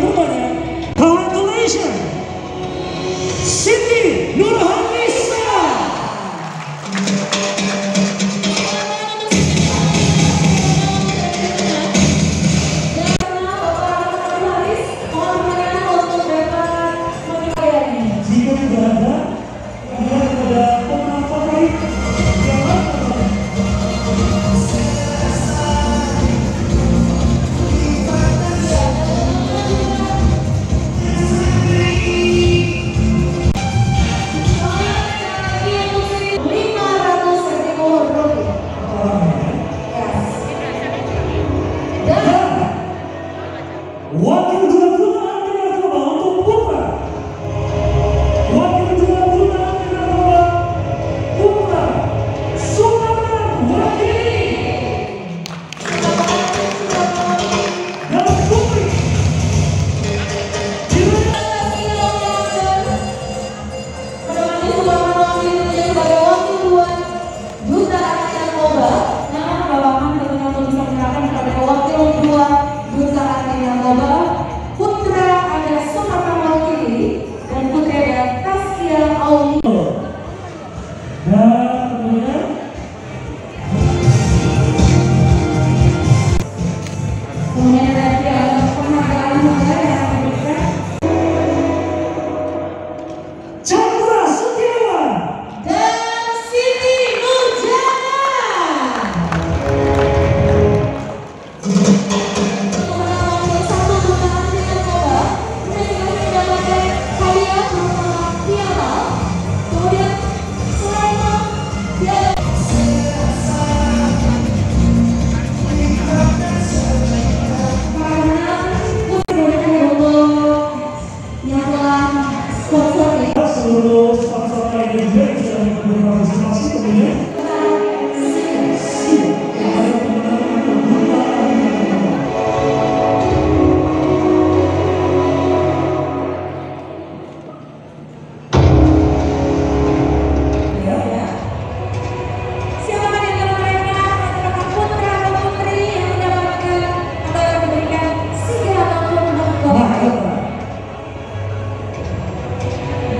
Congratulations! What you do Yeah.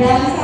Yeah.